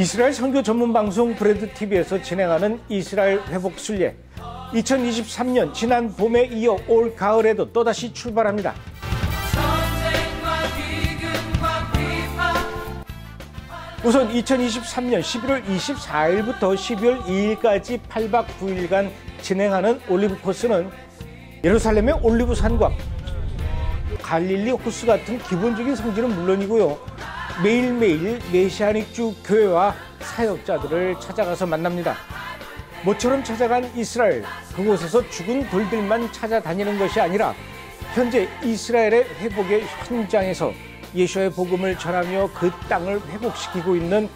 이스라엘 선교 전문 방송 브레드 TV에서 진행하는 이스라엘 회복 순례. 2023년 지난 봄에 이어 올 가을에도 또다시 출발합니다. 우선 2023년 11월 24일부터 12월 2일까지 8박 9일간 진행하는 올리브 코스는 예루살렘의 올리브 산과 갈릴리 호수 같은 기본적인 성지는 물론이고요. 매일매일 메시아닉 주 교회와 사역자들을 찾아가서 만납니다. 모처럼 찾아간 이스라엘, 그곳에서 죽은 돌들만 찾아다니는 것이 아니라 현재 이스라엘의 회복의 현장에서 예수의 복음을 전하며 그 땅을 회복시키고 있는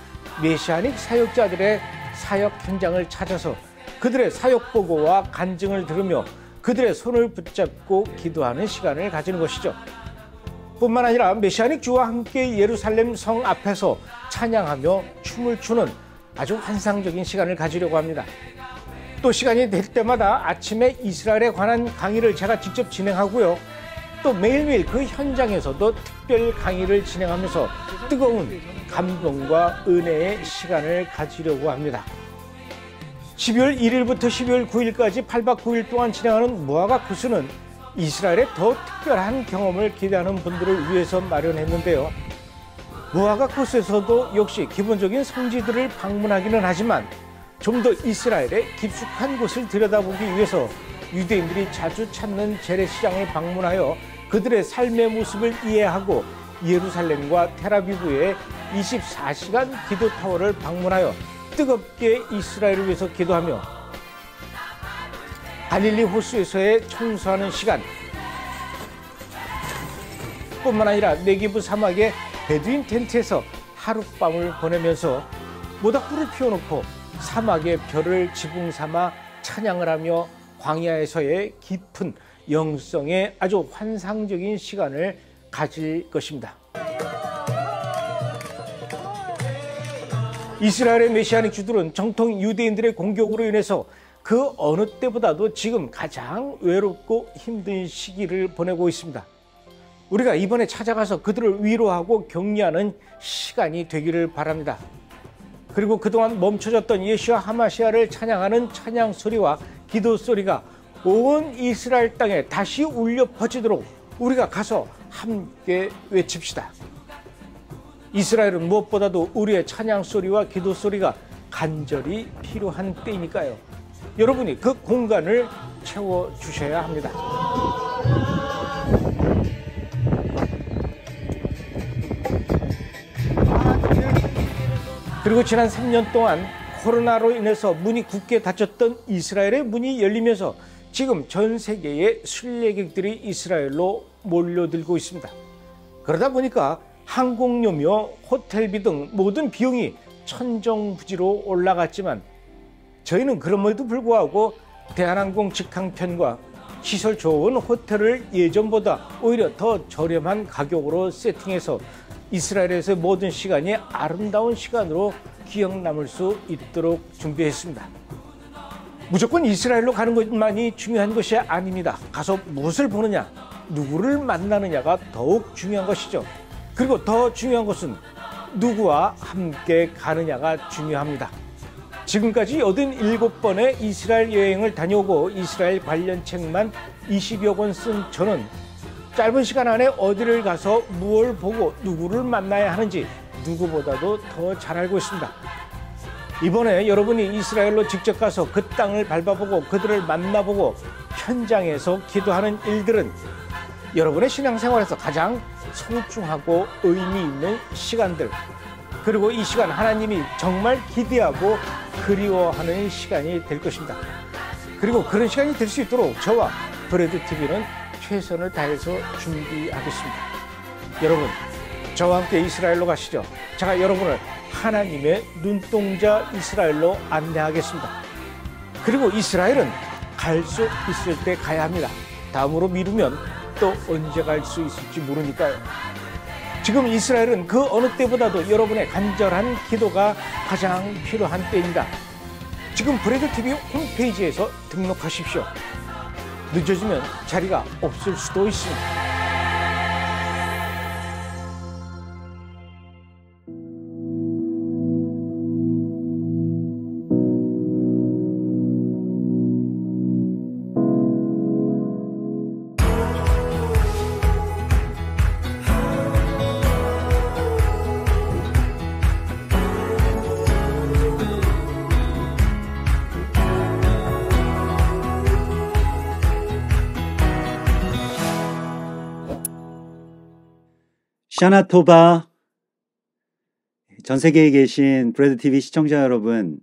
메시아닉 사역자들의 사역 현장을 찾아서 그들의 사역 보고와 간증을 들으며 그들의 손을 붙잡고 기도하는 시간을 가지는 것이죠. 뿐만 아니라 메시아닉 주와 함께 예루살렘 성 앞에서 찬양하며 춤을 추는 아주 환상적인 시간을 가지려고 합니다. 또 시간이 될 때마다 아침에 이스라엘에 관한 강의를 제가 직접 진행하고요. 또 매일매일 그 현장에서도 특별 강의를 진행하면서 뜨거운 감동과 은혜의 시간을 가지려고 합니다. 12월 1일부터 12월 9일까지 8박 9일 동안 진행하는 무화과 코스는 이스라엘의 더 특별한 경험을 기대하는 분들을 위해서 마련했는데요. 무화과 코스에서도 역시 기본적인 성지들을 방문하기는 하지만 좀 더 이스라엘의 깊숙한 곳을 들여다보기 위해서 유대인들이 자주 찾는 재래시장을 방문하여 그들의 삶의 모습을 이해하고 예루살렘과 테라비브의 24시간 기도 타워를 방문하여 뜨겁게 이스라엘을 위해서 기도하며 갈릴리 호수에서의 청소하는 시간. 뿐만 아니라 네기브 사막의 베두인 텐트에서 하룻밤을 보내면서 모닥불을 피워놓고 사막의 별을 지붕 삼아 찬양을 하며 광야에서의 깊은 영성의 아주 환상적인 시간을 가질 것입니다. 이스라엘의 메시아닉 주들은 정통 유대인들의 공격으로 인해서 그 어느 때보다도 지금 가장 외롭고 힘든 시기를 보내고 있습니다. 우리가 이번에 찾아가서 그들을 위로하고 격려하는 시간이 되기를 바랍니다. 그리고 그동안 멈춰졌던 예수와 하마시아를 찬양하는 찬양 소리와 기도 소리가 온 이스라엘 땅에 다시 울려 퍼지도록 우리가 가서 함께 외칩시다. 이스라엘은 무엇보다도 우리의 찬양 소리와 기도 소리가 간절히 필요한 때이니까요. 여러분이 그 공간을 채워 주셔야 합니다. 그리고 지난 3년 동안 코로나로 인해서 문이 굳게 닫혔던 이스라엘의 문이 열리면서 지금 전 세계의 순례객들이 이스라엘로 몰려들고 있습니다. 그러다 보니까 항공료며 호텔비 등 모든 비용이 천정부지로 올라갔지만 저희는 그럼에도 불구하고 대한항공 직항편과 시설 좋은 호텔을 예전보다 오히려 더 저렴한 가격으로 세팅해서 이스라엘에서의 모든 시간이 아름다운 시간으로 기억 남을 수 있도록 준비했습니다. 무조건 이스라엘로 가는 것만이 중요한 것이 아닙니다. 가서 무엇을 보느냐, 누구를 만나느냐가 더욱 중요한 것이죠. 그리고 더 중요한 것은 누구와 함께 가느냐가 중요합니다. 지금까지 87번의 이스라엘 여행을 다녀오고 이스라엘 관련 책만 20여 권 쓴 저는 짧은 시간 안에 어디를 가서 무엇을 보고 누구를 만나야 하는지 누구보다도 더 잘 알고 있습니다. 이번에 여러분이 이스라엘로 직접 가서 그 땅을 밟아보고 그들을 만나보고 현장에서 기도하는 일들은 여러분의 신앙생활에서 가장 소중하고 의미 있는 시간들 그리고 이 시간 하나님이 정말 기대하고 그리워하는 시간이 될 것입니다. 그리고 그런 시간이 될 수 있도록 저와 브레드 TV는 최선을 다해서 준비하겠습니다. 여러분, 저와 함께 이스라엘로 가시죠. 제가 여러분을 하나님의 눈동자 이스라엘로 안내하겠습니다. 그리고 이스라엘은 갈 수 있을 때 가야 합니다. 다음으로 미루면 또 언제 갈 수 있을지 모르니까요. 지금 이스라엘은 그 어느 때보다도 여러분의 간절한 기도가 가장 필요한 때입니다. 지금 브레드 TV 홈페이지에서 등록하십시오. 늦어지면 자리가 없을 수도 있습니다. 샤나토바 전 세계에 계신 브레드 TV 시청자 여러분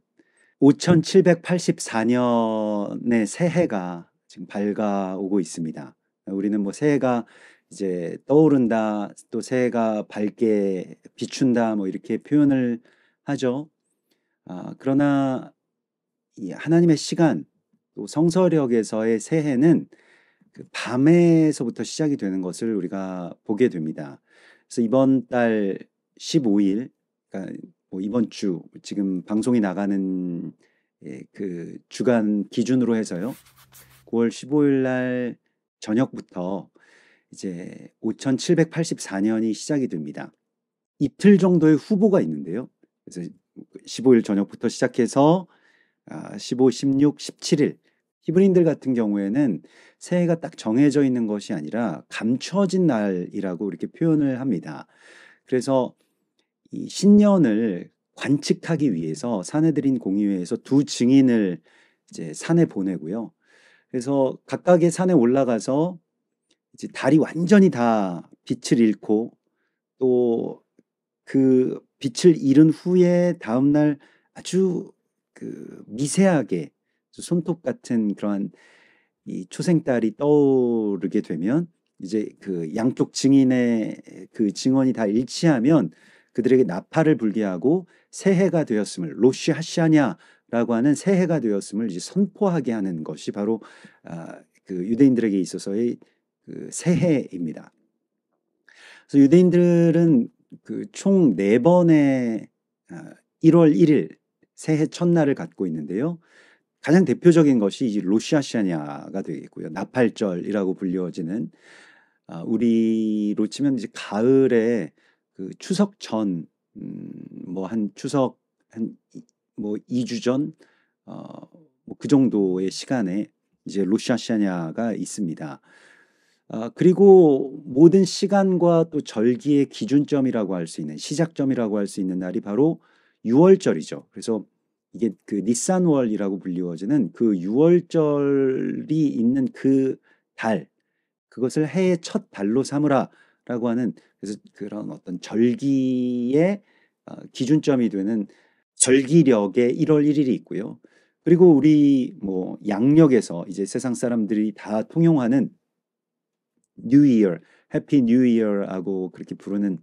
5784년의 새해가 지금 밝아오고 있습니다. 우리는 뭐 새해가 이제 떠오른다 또 새해가 밝게 비춘다 뭐 이렇게 표현을 하죠. 아, 그러나 이 하나님의 시간 또 성서력에서의 새해는 그 밤에서부터 시작이 되는 것을 우리가 보게 됩니다. 그래서 이번 달 15일, 그러니까 뭐 이번 주 지금 방송이 나가는 예, 그 주간 기준으로 해서요. 9월 15일 날 저녁부터 이제 5784년이 시작이 됩니다. 이틀 정도의 후보가 있는데요. 그래서 15일 저녁부터 시작해서 15, 16, 17일 히브리인들 같은 경우에는 새해가 딱 정해져 있는 것이 아니라 감춰진 날이라고 이렇게 표현을 합니다. 그래서 이 신년을 관측하기 위해서 사내들인 공의회에서 두 증인을 이제 산에 보내고요. 그래서 각각의 산에 올라가서 이제 달이 완전히 다 빛을 잃고 또 그 빛을 잃은 후에 다음 날 아주 그 미세하게 손톱 같은 그러한 이 초생딸이 떠오르게 되면 이제 그 양쪽 증인의 그 증언이 다 일치하면 그들에게 나팔을 불게 하고 새해가 되었음을 로시 하시아냐라고 하는 새해가 되었음을 이제 선포하게 하는 것이 바로 아, 그 유대인들에게 있어서의 그 새해입니다. 그래서 유대인들은 그 총 네 번의 아, 1월 1일 새해 첫날을 갖고 있는데요. 가장 대표적인 것이 이제 로시아시아냐가 되겠고요. 나팔절이라고 불려지는 아, 우리로 치면 이제 가을에 그 추석 전, 음, 뭐 한 추석 한 뭐 2주 전, 어, 뭐 그 정도의 시간에 이제 로시아시아냐가 있습니다. 아, 그리고 모든 시간과 또 절기의 기준점이라고 할 수 있는 시작점이라고 할 수 있는 날이 바로 6월절이죠. 그래서 이게 그 니산월이라고 불리워지는 그 6월절이 있는 그 달, 그것을 해의 첫 달로 삼으라라고 하는 그래서 그런 어떤 절기의 어, 기준점이 되는 절기력의 1월 1일이 있고요. 그리고 우리 뭐 양력에서 이제 세상 사람들이 다 통용하는 New Year, Happy New Year라고 그렇게 부르는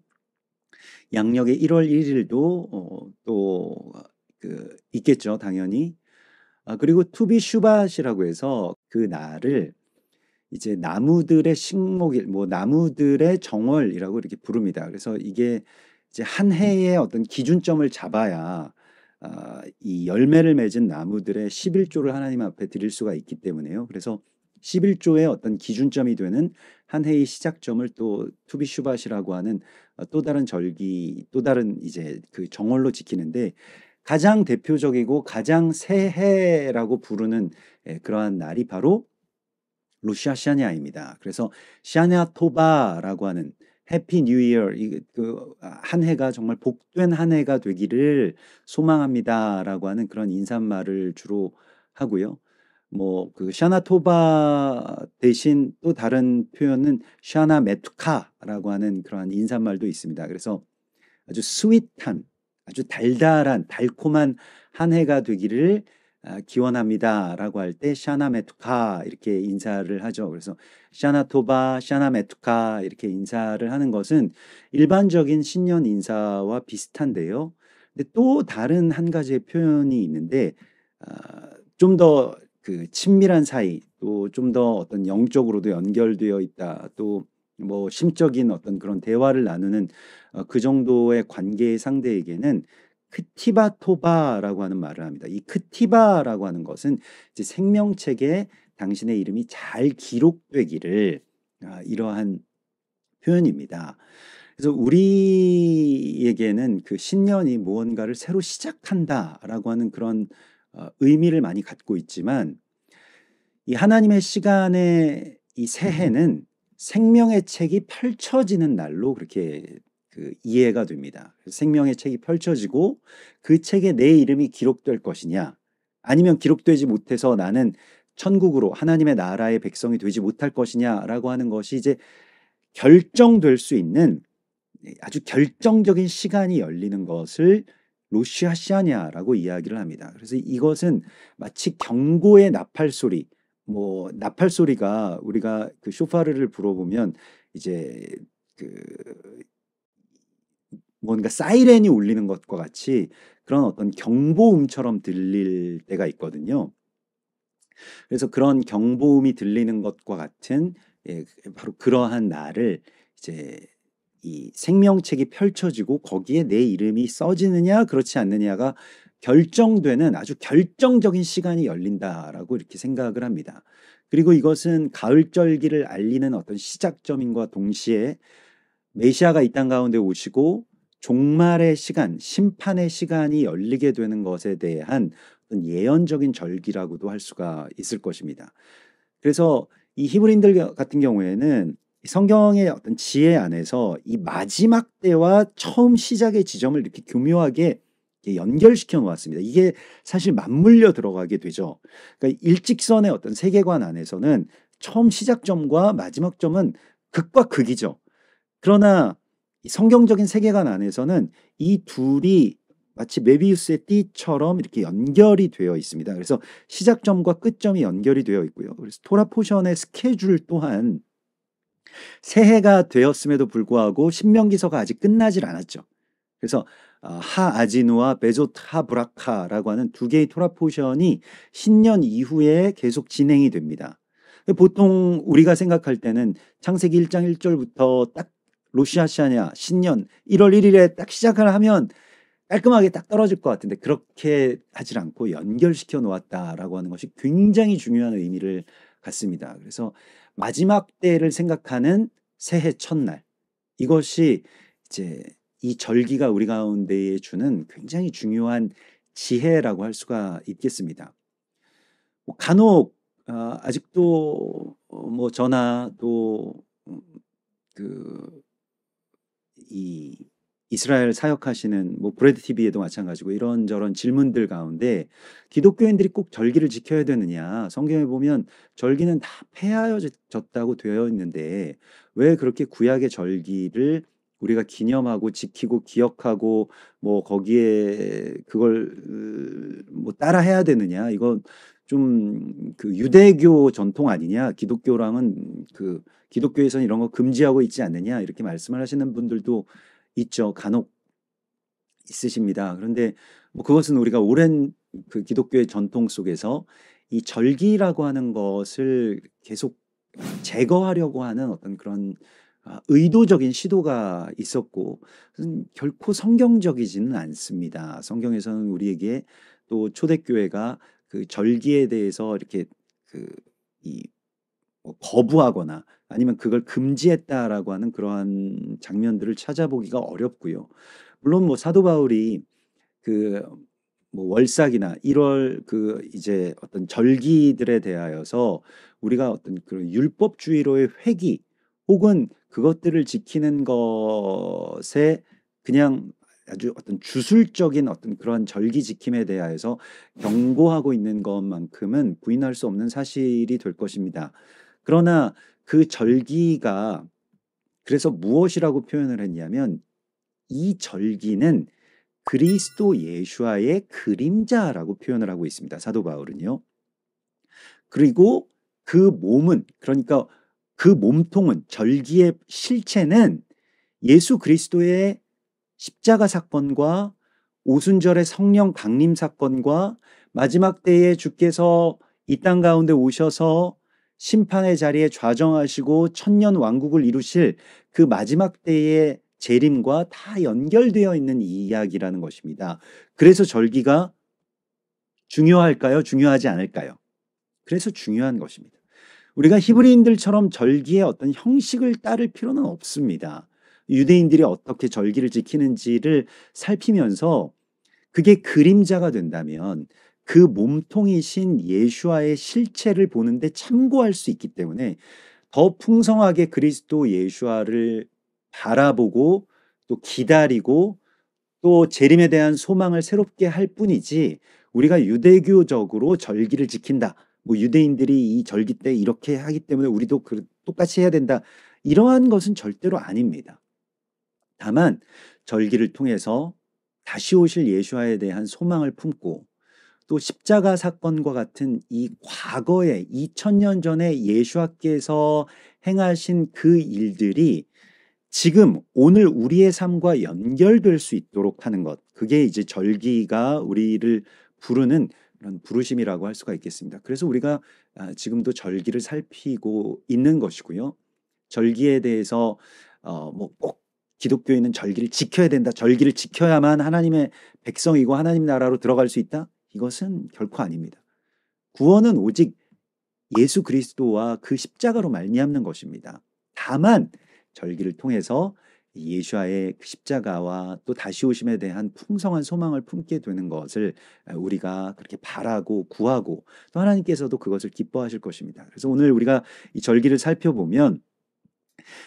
양력의 1월 1일도 어, 또 그 있겠죠, 당연히. 아, 그리고 ט״ו בשבט이라고 해서 그 날을 이제 나무들의 식목일, 뭐 나무들의 정월이라고 이렇게 부릅니다. 그래서 이게 이제 한 해의 어떤 기준점을 잡아야 아, 이 열매를 맺은 나무들의 11조를 하나님 앞에 드릴 수가 있기 때문에요. 그래서 11조의 어떤 기준점이 되는 한 해의 시작점을 또 ט״ו בשבט이라고 하는 어, 또 다른 절기, 또 다른 이제 그 정월로 지키는데 가장 대표적이고 가장 새해라고 부르는 예, 그러한 날이 바로 ראש השנה입니다. 그래서 שנה טובה라고 하는 Happy New Year 그 한 해가 정말 복된 한 해가 되기를 소망합니다라고 하는 그런 인사말을 주로 하고요. 뭐 그 שנה טובה 대신 또 다른 표현은 שנה מתוקה라고 하는 그러한 인사말도 있습니다. 그래서 아주 sweet한 아주 달달한 달콤한 한 해가 되기를 아, 기원합니다라고 할 때 שנה מתוקה 이렇게 인사를 하죠. 그래서 שנה טובה, שנה מתוקה 이렇게 인사를 하는 것은 일반적인 신년 인사와 비슷한데요. 근데 또 다른 한 가지의 표현이 있는데 아, 좀더 그 친밀한 사이, 또 좀 더 어떤 영적으로도 연결되어 있다. 또 뭐 심적인 어떤 그런 대화를 나누는 어, 그 정도의 관계의 상대에게는 크티바토바라고 하는 말을 합니다. 이 크티바라고 하는 것은 이제 생명책에 당신의 이름이 잘 기록되기를 아, 이러한 표현입니다. 그래서 우리에게는 그 신년이 무언가를 새로 시작한다라고 하는 그런 어, 의미를 많이 갖고 있지만 이 하나님의 시간의 이 새해는 생명의 책이 펼쳐지는 날로 그렇게 그 이해가 됩니다. 생명의 책이 펼쳐지고 그 책에 내 이름이 기록될 것이냐 아니면 기록되지 못해서 나는 천국으로 하나님의 나라의 백성이 되지 못할 것이냐라고 하는 것이 이제 결정될 수 있는 아주 결정적인 시간이 열리는 것을 로시아시아냐라고 이야기를 합니다. 그래서 이것은 마치 경고의 나팔 소리, 뭐 나팔 소리가 우리가 그 쇼파르를 불어보면 이제 그 뭔가 사이렌이 울리는 것과 같이 그런 어떤 경보음처럼 들릴 때가 있거든요. 그래서 그런 경보음이 들리는 것과 같은 예, 바로 그러한 날을 이제 이 생명책이 펼쳐지고 거기에 내 이름이 써지느냐 그렇지 않느냐가 결정되는 아주 결정적인 시간이 열린다라고 이렇게 생각을 합니다. 그리고 이것은 가을절기를 알리는 어떤 시작점인과 동시에 메시아가 이 땅 가운데 오시고 종말의 시간, 심판의 시간이 열리게 되는 것에 대한 예언적인 절기라고도 할 수가 있을 것입니다. 그래서 이 히브리인들 같은 경우에는 성경의 어떤 지혜 안에서 이 마지막 때와 처음 시작의 지점을 이렇게 교묘하게 연결시켜 놓았습니다. 이게 사실 맞물려 들어가게 되죠. 그러니까 일직선의 어떤 세계관 안에서는 처음 시작점과 마지막 점은 극과 극이죠. 그러나 성경적인 세계관 안에서는 이 둘이 마치 메비우스의 띠처럼 이렇게 연결이 되어 있습니다. 그래서 시작점과 끝점이 연결이 되어 있고요. 그래서 토라 portion의 스케줄 또한 새해가 되었음에도 불구하고 신명기서가 아직 끝나질 않았죠. 그래서 어, האזינו와 וזאת הברכה라고 하는 두 개의 토라 portion이 신년 이후에 계속 진행이 됩니다. 보통 우리가 생각할 때는 창세기 1장 1절부터 딱 로시아시아냐 신년 1월 1일에 딱 시작을 하면 깔끔하게 딱 떨어질 것 같은데 그렇게 하질 않고 연결시켜 놓았다라고 하는 것이 굉장히 중요한 의미를 갖습니다. 그래서 마지막 때를 생각하는 새해 첫날 이것이 이제 이 절기가 우리 가운데에 주는 굉장히 중요한 지혜라고 할 수가 있겠습니다. 뭐 간혹 어, 아직도 어, 뭐 저나 또그 이 이스라엘 사역하시는 뭐 브레드 TV에도 마찬가지고 이런저런 질문들 가운데 기독교인들이 꼭 절기를 지켜야 되느냐? 성경에 보면 절기는 다 폐하여졌다고 되어 있는데 왜 그렇게 구약의 절기를 우리가 기념하고 지키고 기억하고 뭐 거기에 그걸 뭐 따라 해야 되느냐? 이건 좀 그 유대교 전통 아니냐? 기독교랑은 그 기독교에서는 이런 거 금지하고 있지 않느냐? 이렇게 말씀을 하시는 분들도 있죠. 간혹 있으십니다. 그런데 뭐 그것은 우리가 오랜 그 기독교의 전통 속에서 이 절기라고 하는 것을 계속 제거하려고 하는 어떤 그런 아, 의도적인 시도가 있었고 결코 성경적이지는 않습니다. 성경에서는 우리에게 또 초대교회가 그 절기에 대해서 이렇게 그이 뭐 거부하거나 아니면 그걸 금지했다라고 하는 그러한 장면들을 찾아보기가 어렵고요. 물론 뭐 사도 바울이 그 뭐 월삭이나 1월 그 이제 어떤 절기들에 대하여서 우리가 어떤 그런 율법주의로의 회기 혹은 그것들을 지키는 것에 그냥 아주 어떤 주술적인 어떤 그런 절기 지킴에 대하여서 경고하고 있는 것만큼은 부인할 수 없는 사실이 될 것입니다. 그러나 그 절기가 그래서 무엇이라고 표현을 했냐면 이 절기는 그리스도 예수와의 그림자라고 표현을 하고 있습니다. 사도 바울은요. 그리고 그 몸은 그러니까 그 몸통은 절기의 실체는 예수 그리스도의 십자가 사건과 오순절의 성령 강림 사건과 마지막 때에 주께서 이 땅 가운데 오셔서 심판의 자리에 좌정하시고 천년 왕국을 이루실 그 마지막 때에 재림과 다 연결되어 있는 이야기라는 것입니다. 그래서 절기가 중요할까요? 중요하지 않을까요? 그래서 중요한 것입니다. 우리가 히브리인들처럼 절기의 어떤 형식을 따를 필요는 없습니다. 유대인들이 어떻게 절기를 지키는지를 살피면서 그게 그림자가 된다면 그 몸통이신 예수와의 실체를 보는데 참고할 수 있기 때문에 더 풍성하게 그리스도 예수와를 바라보고 또 기다리고 또 재림에 대한 소망을 새롭게 할 뿐이지 우리가 유대교적으로 절기를 지킨다. 뭐 유대인들이 이 절기 때 이렇게 하기 때문에 우리도 그 똑같이 해야 된다. 이러한 것은 절대로 아닙니다. 다만 절기를 통해서 다시 오실 예수와에 대한 소망을 품고 또 십자가 사건과 같은 이 과거에 2000년 전에 예수와께서 행하신 그 일들이 지금 오늘 우리의 삶과 연결될 수 있도록 하는 것. 그게 이제 절기가 우리를 부르는 그런 부르심이라고 할 수가 있겠습니다. 그래서 우리가 아, 지금도 절기를 살피고 있는 것이고요. 절기에 대해서 어, 뭐꼭 기독교인은 절기를 지켜야 된다. 절기를 지켜야만 하나님의 백성이고 하나님 나라로 들어갈 수 있다. 이것은 결코 아닙니다. 구원은 오직 예수 그리스도와 그 십자가로 말미암는 것입니다. 다만 절기를 통해서 예수와의 그 십자가와 또 다시 오심에 대한 풍성한 소망을 품게 되는 것을 우리가 그렇게 바라고 구하고 또 하나님께서도 그것을 기뻐하실 것입니다. 그래서 오늘 우리가 이 절기를 살펴보면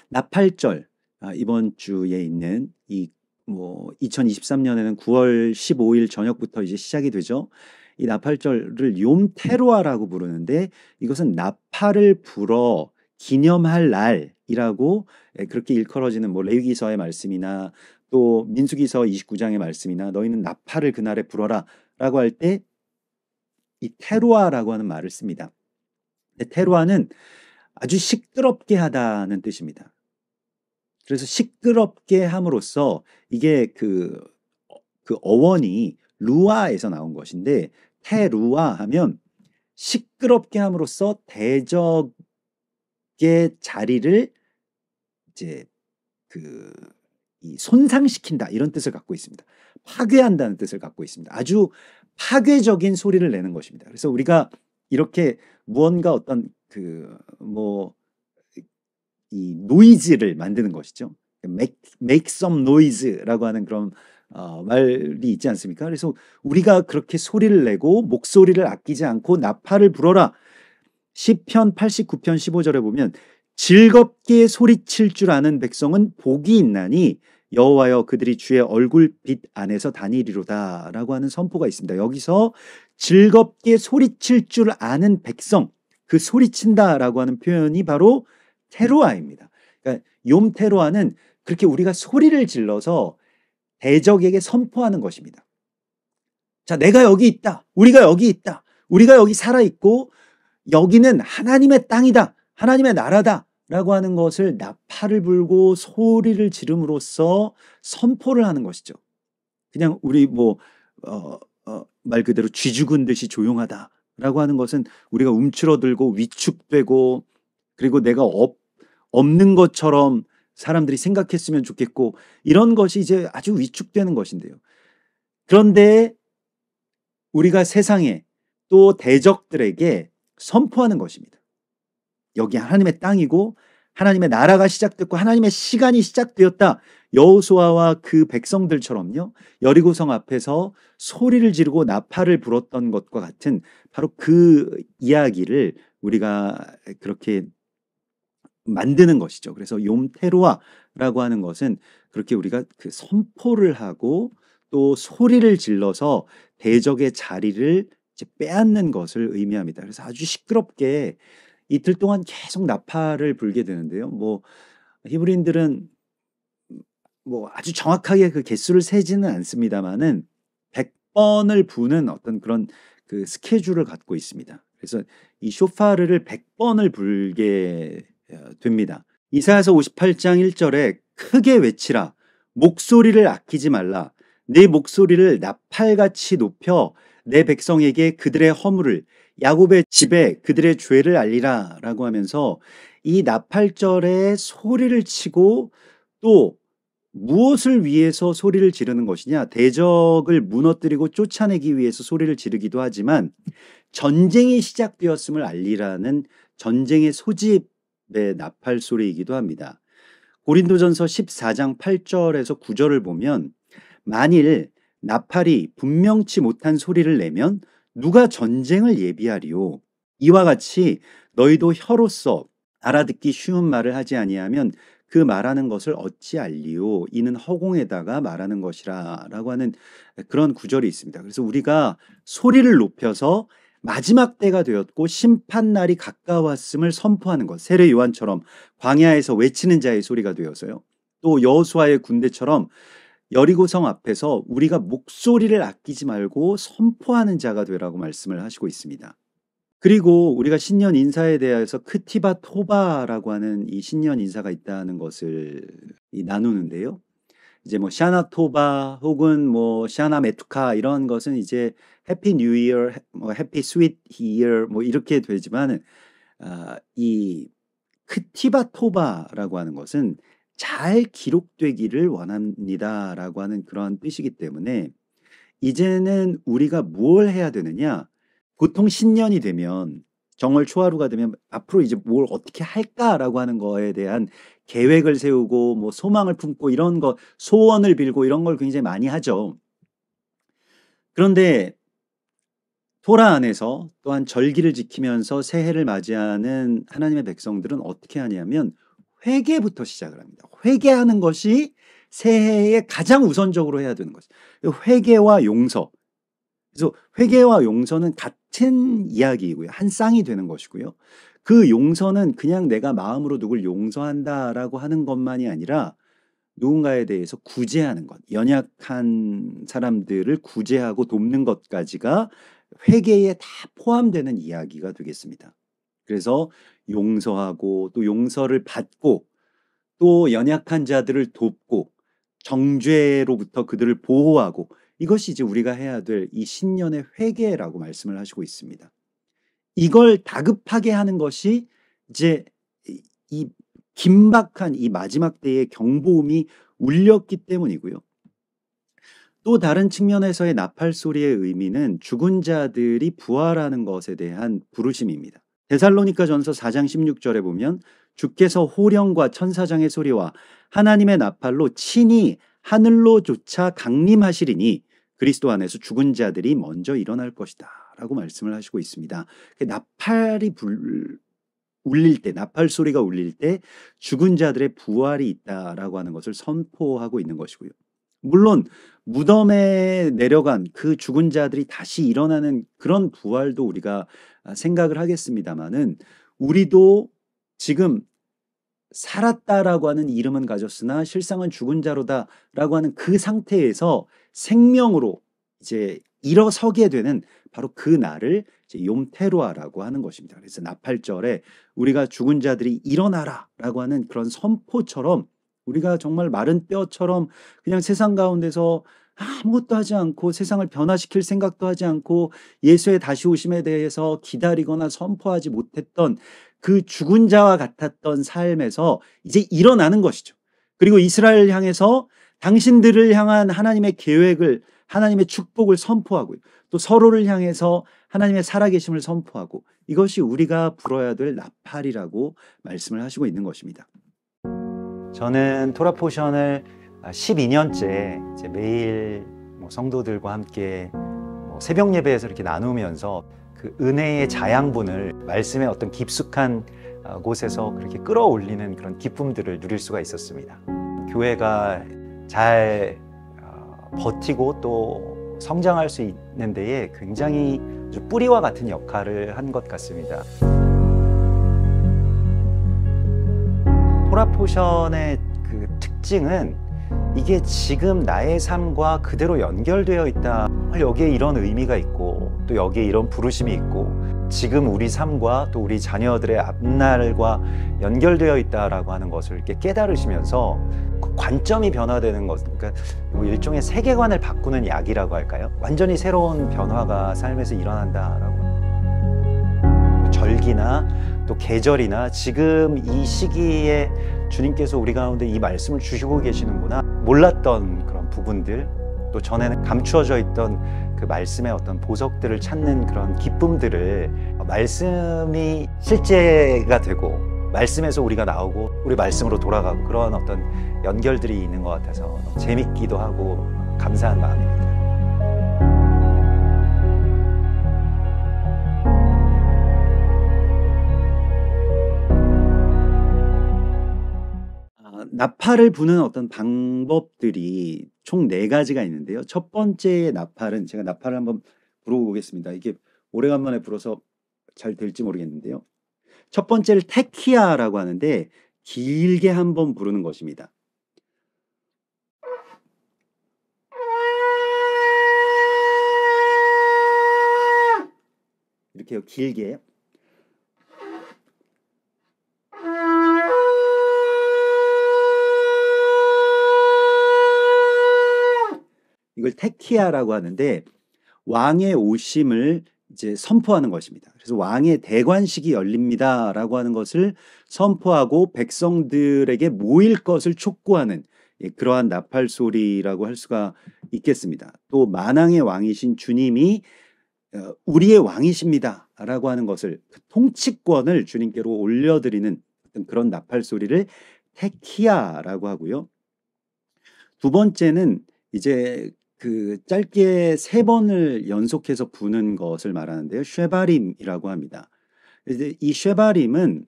나팔절 아, 이번 주에 있는 이 뭐 2023년에는 9월 15일 저녁부터 이제 시작이 되죠. 이 나팔절을 욤테로아라고 부르는데 이것은 나팔을 불어 기념할 날이라고 예, 그렇게 일컬어지는 뭐 레위기서의 말씀이나 또 민수기서 29장의 말씀이나 너희는 나팔을 그날에 불어라라고 할 때 이 테로아라고 하는 말을 씁니다. 테로아는 아주 시끄럽게 하다는 뜻입니다. 그래서 시끄럽게 함으로써 이게 그, 그 어원이 루아에서 나온 것인데 테루아 하면 시끄럽게 함으로써 대적의 자리를 이제 그이 손상시킨다 이런 뜻을 갖고 있습니다. 파괴한다는 뜻을 갖고 있습니다. 아주 파괴적인 소리를 내는 것입니다. 그래서 우리가 이렇게 무언가 어떤 그 뭐 이 노이즈를 만드는 것이죠. make, make some noise라고 하는 그런 어, 말이 있지 않습니까? 그래서 우리가 그렇게 소리를 내고 목소리를 아끼지 않고 나팔을 불어라. 시편 89편 15절에 보면 즐겁게 소리칠 줄 아는 백성은 복이 있나니 여호와여 그들이 주의 얼굴빛 안에서 다니리로다라고 하는 선포가 있습니다. 여기서 즐겁게 소리칠 줄 아는 백성 그 소리친다라고 하는 표현이 바로 테로아입니다. 그러니까 욤 테로아는 그렇게 우리가 소리를 질러서 대적에게 선포하는 것입니다. 자, 내가 여기 있다. 우리가 여기 있다. 우리가 여기 살아 있고 여기는 하나님의 땅이다. 하나님의 나라다. 라고 하는 것을 나팔을 불고 소리를 지름으로써 선포를 하는 것이죠. 그냥 우리 뭐, 어, 어, 말 그대로 쥐 죽은 듯이 조용하다. 라고 하는 것은 우리가 움츠러들고 위축되고 그리고 내가 없, 없는 것처럼 사람들이 생각했으면 좋겠고 이런 것이 이제 아주 위축되는 것인데요. 그런데 우리가 세상에 또 대적들에게 선포하는 것입니다. 여기 하나님의 땅이고 하나님의 나라가 시작됐고 하나님의 시간이 시작되었다. 여호수아와 그 백성들처럼요. 여리고성 앞에서 소리를 지르고 나팔을 불었던 것과 같은 바로 그 이야기를 우리가 그렇게 만드는 것이죠. 그래서 욤테로아라고 하는 것은 그렇게 우리가 그 선포를 하고 또 소리를 질러서 대적의 자리를 이제 빼앗는 것을 의미합니다. 그래서 아주 시끄럽게 이틀 동안 계속 나팔을 불게 되는데요. 뭐 히브리인들은 뭐 아주 정확하게 그 개수를 세지는 않습니다만은 100번을 부는 어떤 그런 그 스케줄을 갖고 있습니다. 그래서 이 쇼파르를 100번을 불게 어, 됩니다. 이사야서 58장 1절에 크게 외치라 목소리를 아끼지 말라 내 목소리를 나팔같이 높여 내 백성에게 그들의 허물을 야곱의 집에 그들의 죄를 알리라라고 하면서 이 나팔절에 소리를 치고 또 무엇을 위해서 소리를 지르는 것이냐? 대적을 무너뜨리고 쫓아내기 위해서 소리를 지르기도 하지만 전쟁이 시작되었음을 알리라는 전쟁의 소집 의 나팔 소리이기도 합니다. 고린도전서 14장 8절에서 9절을 보면 만일 나팔이 분명치 못한 소리를 내면 누가 전쟁을 예비하리요? 이와 같이 너희도 혀로서 알아듣기 쉬운 말을 하지 아니하면 그 말하는 것을 어찌 알리요? 이는 허공에다가 말하는 것이라라고 하는 그런 구절이 있습니다. 그래서 우리가 소리를 높여서 마지막 때가 되었고 심판 날이 가까웠음을 선포하는 것. 세례 요한처럼 광야에서 외치는 자의 소리가 되어서요. 또 여호수아의 군대처럼 여리고성 앞에서 우리가 목소리를 아끼지 말고 선포하는 자가 되라고 말씀을 하시고 있습니다. 그리고 우리가 신년 인사에 대해서 כתיבה טובה라고 하는 이 신년 인사가 있다는 것을 나누는데요. 이제 뭐 שנה טובה 혹은 뭐 שנה מתוקה 이런 것은 이제 Happy New Year, 뭐 Happy Sweet Year 뭐 이렇게 되지만 아, 이 כתיבה טובה라고 하는 것은 잘 기록되기를 원합니다라고 하는 그런 뜻이기 때문에 이제는 우리가 뭘 해야 되느냐? 보통 신년이 되면 정월 초하루가 되면 앞으로 이제 뭘 어떻게 할까라고 하는 거에 대한 계획을 세우고 뭐 소망을 품고 이런 거 소원을 빌고 이런 걸 굉장히 많이 하죠. 그런데 토라 안에서 또한 절기를 지키면서 새해를 맞이하는 하나님의 백성들은 어떻게 하냐면 회개부터 시작을 합니다. 회개하는 것이 새해에 가장 우선적으로 해야 되는 것이죠. 회개와 용서. 그래서 회개와 용서는 같은 이야기이고요. 한 쌍이 되는 것이고요. 그 용서는 그냥 내가 마음으로 누굴 용서한다라고 하는 것만이 아니라 누군가에 대해서 구제하는 것, 연약한 사람들을 구제하고 돕는 것까지가 회개에 다 포함되는 이야기가 되겠습니다. 그래서 용서하고 또 용서를 받고 또 연약한 자들을 돕고 정죄로부터 그들을 보호하고 이것이 이제 우리가 해야 될 이 신년의 회개라고 말씀을 하시고 있습니다. 이걸 다급하게 하는 것이 이제 이 긴박한 이 마지막 때의 경보음이 울렸기 때문이고요. 또 다른 측면에서의 나팔 소리의 의미는 죽은 자들이 부활하는 것에 대한 부르심입니다. 데살로니가 전서 4장 16절에 보면 주께서 호령과 천사장의 소리와 하나님의 나팔로 친히 하늘로조차 강림하시리니 그리스도 안에서 죽은 자들이 먼저 일어날 것이다. 라고 말씀을 하시고 있습니다. 그 나팔이 불, 울릴 때, 나팔 소리가 울릴 때 죽은 자들의 부활이 있다라고 하는 것을 선포하고 있는 것이고요. 물론 무덤에 내려간 그 죽은 자들이 다시 일어나는 그런 부활도 우리가 생각을 하겠습니다만은 우리도 지금 살았다라고 하는 이름은 가졌으나 실상은 죽은 자로다라고 하는 그 상태에서 생명으로 이제 일어서게 되는 바로 그 날을 이제 용테루아라고 하는 것입니다. 그래서 나팔절에 우리가 죽은 자들이 일어나라라고 하는 그런 선포처럼 우리가 정말 마른 뼈처럼 그냥 세상 가운데서 아무것도 하지 않고 세상을 변화시킬 생각도 하지 않고 예수의 다시 오심에 대해서 기다리거나 선포하지 못했던 그 죽은 자와 같았던 삶에서 이제 일어나는 것이죠. 그리고 이스라엘 향해서 당신들을 향한 하나님의 계획을 하나님의 축복을 선포하고요. 또 서로를 향해서 하나님의 살아계심을 선포하고 이것이 우리가 불어야 될 나팔이라고 말씀을 하시고 있는 것입니다. 저는 토라포션을 12년째 매일 뭐 성도들과 함께 뭐 새벽 예배에서 이렇게 나누면서 그 은혜의 자양분을 말씀의 어떤 깊숙한 어, 곳에서 그렇게 끌어올리는 그런 기쁨들을 누릴 수가 있었습니다. 교회가 잘 어, 버티고 또 성장할 수 있는 데에 굉장히 뿌리와 같은 역할을 한 것 같습니다. 토라포션의 그 특징은 이게 지금 나의 삶과 그대로 연결되어 있다. 여기에 이런 의미가 있고 또 여기에 이런 부르심이 있고 지금 우리 삶과 또 우리 자녀들의 앞날과 연결되어 있다라고 하는 것을 이렇게 깨달으시면서 그 관점이 변화되는 것, 그러니까 뭐 일종의 세계관을 바꾸는 약이라고 할까요? 완전히 새로운 변화가 삶에서 일어난다라고. 절기나 또 계절이나 지금 이 시기에 주님께서 우리 가운데 이 말씀을 주시고 계시는구나. 몰랐던 그런 부분들 또 전에는 감추어져 있던 그 말씀의 어떤 보석들을 찾는 그런 기쁨들을 말씀이 실제가 되고 말씀에서 우리가 나오고 우리 말씀으로 돌아가고 그런 어떤 연결들이 있는 것 같아서 재밌기도 하고 감사한 마음입니다. 나팔을 부는 어떤 방법들이 총 네 가지가 있는데요. 첫 번째 나팔은 제가 나팔을 한번 불어보겠습니다. 이게 오래간만에 불어서 잘 될지 모르겠는데요. 첫 번째를 테키아라고 하는데 길게 한번 부르는 것입니다. 이렇게요. 길게. 이걸 테키아라고 하는데 왕의 오심을 이제 선포하는 것입니다. 그래서 왕의 대관식이 열립니다라고 하는 것을 선포하고 백성들에게 모일 것을 촉구하는 예, 그러한 나팔 소리라고 할 수가 있겠습니다. 또 만왕의 왕이신 주님이 어, 우리의 왕이십니다라고 하는 것을 그 통치권을 주님께로 올려드리는 그런 나팔 소리를 테키아라고 하고요. 두 번째는 이제 그 짧게 세 번을 연속해서 부는 것을 말하는데요. 쉐바림이라고 합니다. 이제 이 쉐바림은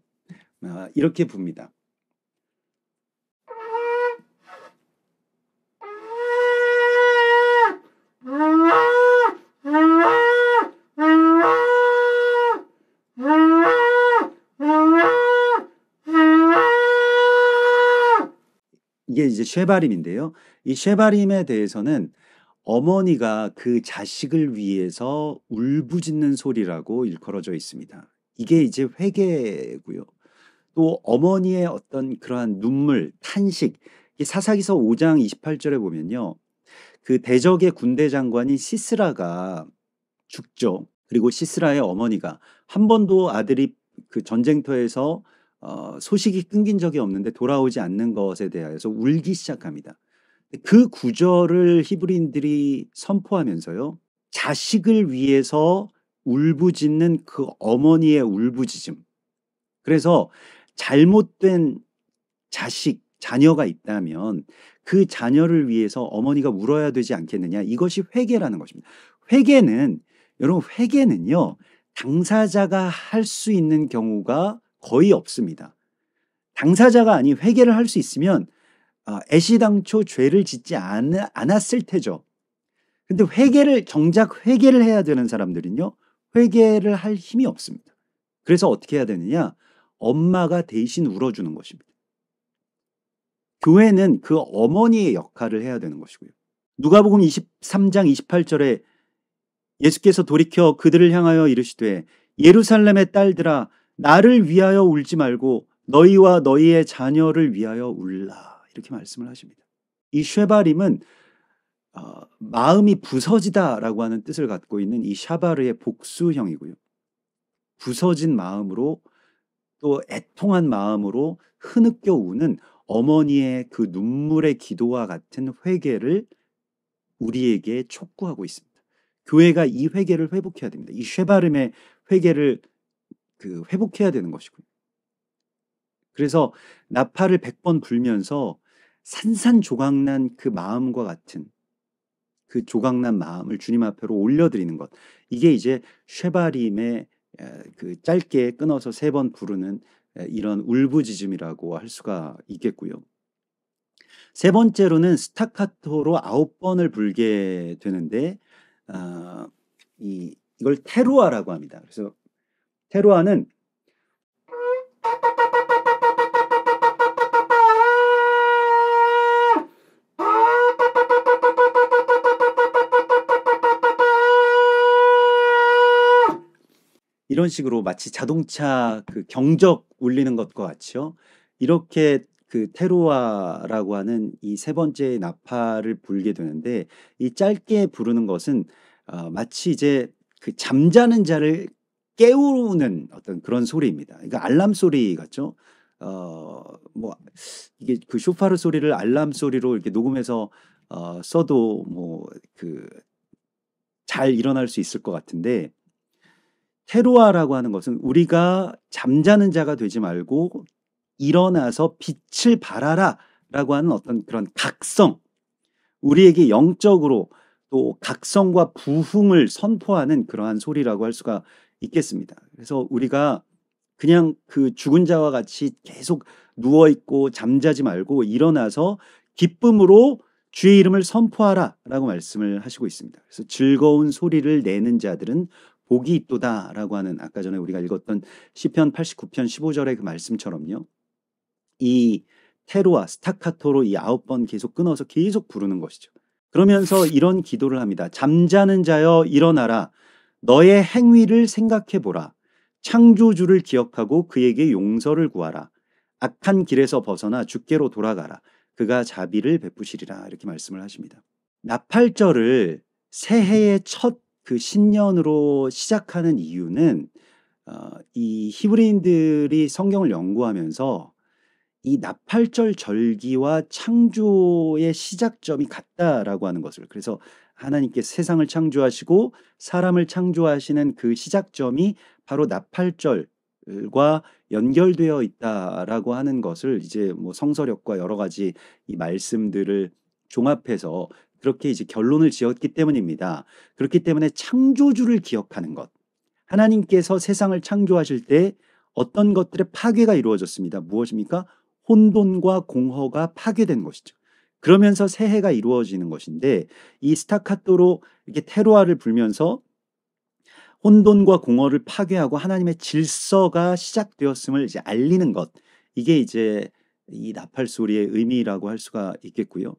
아, 이렇게 붑니다. 이게 이제 쉐바림인데요. 이 쉐바림에 대해서는 어머니가 그 자식을 위해서 울부짖는 소리라고 일컬어져 있습니다. 이게 이제 회개고요. 또 어머니의 어떤 그러한 눈물, 탄식, 이 사사기서 5장 28절에 보면요. 그 대적의 군대 장관인 시스라가 죽죠. 그리고 시스라의 어머니가 한 번도 아들이 그 전쟁터에서 어, 소식이 끊긴 적이 없는데 돌아오지 않는 것에 대하여서 울기 시작합니다. 그 구절을 히브리인들이 선포하면서요. 자식을 위해서 울부짖는 그 어머니의 울부짖음. 그래서 잘못된 자식, 자녀가 있다면 그 자녀를 위해서 어머니가 울어야 되지 않겠느냐. 이것이 회개라는 것입니다. 회개는 여러분 회개는요. 당사자가 할 수 있는 경우가 거의 없습니다. 당사자가 아닌 회개를 할 수 있으면 아, 애시당초 죄를 짓지 않, 않았을 테죠. 근데 회개를 정작 회개를 해야 되는 사람들은요. 회개를 할 힘이 없습니다. 그래서 어떻게 해야 되느냐? 엄마가 대신 울어주는 것입니다. 교회는 그 어머니의 역할을 해야 되는 것이고요. 누가복음 23장 28절에 예수께서 돌이켜 그들을 향하여 이르시되 예루살렘의 딸들아 나를 위하여 울지 말고 너희와 너희의 자녀를 위하여 울라 이렇게 말씀을 하십니다. 이 쉐바림은 어, 마음이 부서지다라고 하는 뜻을 갖고 있는 이 샤바르의 복수형이고요. 부서진 마음으로 또 애통한 마음으로 흐느껴 우는 어머니의 그 눈물의 기도와 같은 회개를 우리에게 촉구하고 있습니다. 교회가 이 회개를 회복해야 됩니다. 이 쉐바름의 회개를 그 회복해야 되는 것이고요. 그래서 나팔을 100번 불면서 산산조각난 그 마음과 같은 그 조각난 마음을 주님 앞으로 올려드리는 것. 이게 이제 쉐바림의 그 짧게 끊어서 세 번 부르는 이런 울부짖음이라고 할 수가 있겠고요. 세 번째로는 스타카토로 아홉 번을 불게 되는데 어, 이 이걸 테루아라고 합니다. 그래서 테루아는 이런 식으로 마치 자동차 그 경적 울리는 것과 같이요. 이렇게 그 테루아라고 하는 이 세 번째 나팔을 불게 되는데 이 짧게 부르는 것은 어, 마치 이제 그 잠자는 자를 깨우는 어떤 그런 소리입니다. 그러니까 알람 소리 같죠. 어뭐 이게 그 쇼파르 소리를 알람 소리로 이렇게 녹음해서 어 써도 뭐 그 잘 일어날 수 있을 것 같은데 테루아라고 하는 것은 우리가 잠자는 자가 되지 말고 일어나서 빛을 발하라라고 하는 어떤 그런 각성 우리에게 영적으로 또 각성과 부흥을 선포하는 그러한 소리라고 할 수가 있겠습니다. 그래서 우리가 그냥 그 죽은 자와 같이 계속 누워 있고 잠자지 말고 일어나서 기쁨으로 주의 이름을 선포하라라고 말씀을 하시고 있습니다. 그래서 즐거운 소리를 내는 자들은 복이 있도다라고 하는 아까 전에 우리가 읽었던 시편 89편 15절의 그 말씀처럼요. 이 테로와 스타카토로 이 아홉 번 계속 끊어서 계속 부르는 것이죠. 그러면서 이런 기도를 합니다. 잠자는 자여 일어나라. 너의 행위를 생각해 보라. 창조주를 기억하고 그에게 용서를 구하라. 악한 길에서 벗어나 주께로 돌아가라. 그가 자비를 베푸시리라. 이렇게 말씀을 하십니다. 나팔절을 새해의 첫 그 신년으로 시작하는 이유는 어, 이 히브리인들이 성경을 연구하면서 이 나팔절 절기와 창조의 시작점이 같다라고 하는 것을 그래서 하나님께 세상을 창조하시고 사람을 창조하시는 그 시작점이 바로 나팔절과 연결되어 있다라고 하는 것을 이제 뭐 성서력과 여러 가지 이 말씀들을 종합해서 그렇게 이제 결론을 지었기 때문입니다. 그렇기 때문에 창조주를 기억하는 것. 하나님께서 세상을 창조하실 때 어떤 것들의 파괴가 이루어졌습니다. 무엇입니까? 혼돈과 공허가 파괴된 것이죠. 그러면서 새해가 이루어지는 것인데 이 스타카토로 이렇게 테로아를 불면서 혼돈과 공허를 파괴하고 하나님의 질서가 시작되었음을 이제 알리는 것. 이게 이제 이 나팔 소리의 의미라고 할 수가 있겠고요.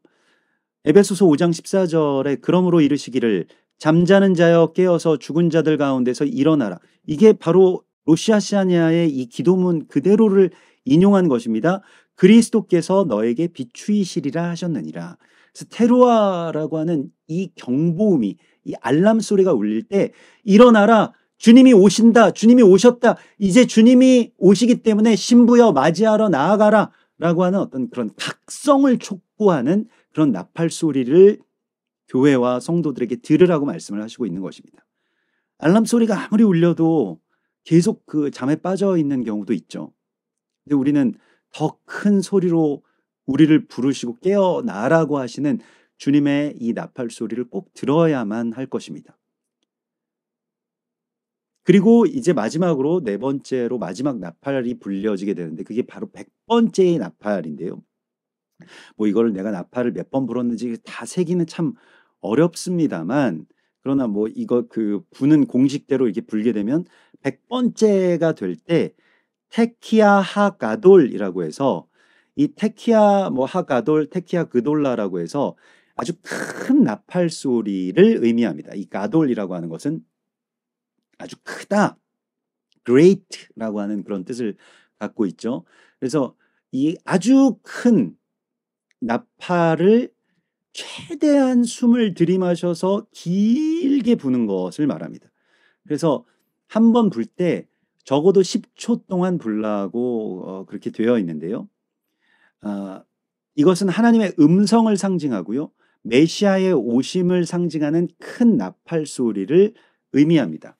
에베소서 5장 14절에 그러므로 이르시기를 잠자는 자여 깨어서 죽은 자들 가운데서 일어나라. 이게 바로 로시아시아니아의 이 기도문 그대로를 인용한 것입니다. 그리스도께서 너에게 비추이시리라 하셨느니라. 그래서 테루아라고 하는 이 경보음이 이 알람 소리가 울릴 때 일어나라. 주님이 오신다. 주님이 오셨다. 이제 주님이 오시기 때문에 신부여 맞이하러 나아가라. 라고 하는 어떤 그런 각성을 촉구하는 그런 나팔 소리를 교회와 성도들에게 들으라고 말씀을 하시고 있는 것입니다. 알람 소리가 아무리 울려도 계속 그 잠에 빠져 있는 경우도 있죠. 근데 우리는 더 큰 소리로 우리를 부르시고 깨어나라고 하시는 주님의 이 나팔 소리를 꼭 들어야만 할 것입니다. 그리고 이제 마지막으로 네 번째로 마지막 나팔이 불려지게 되는데 그게 바로 백 번째의 나팔인데요. 뭐 이걸 내가 나팔을 몇 번 불었는지 다 세기는 참 어렵습니다만 그러나 뭐 이거 그 부는 공식대로 이게 불게 되면 백 번째가 될 때 테키아 하가돌이라고 해서 이 테키아 뭐 하가돌 테키아 그돌라라고 해서 아주 큰 나팔 소리를 의미합니다. 이 가돌이라고 하는 것은 아주 크다, great라고 하는 그런 뜻을 갖고 있죠. 그래서 이 아주 큰 나팔을 최대한 숨을 들이마셔서 길게 부는 것을 말합니다. 그래서 한 번 불 때 적어도 10초 동안 불라고 어, 그렇게 되어 있는데요. 아, 이것은 하나님의 음성을 상징하고요. 메시아의 오심을 상징하는 큰 나팔 소리를 의미합니다.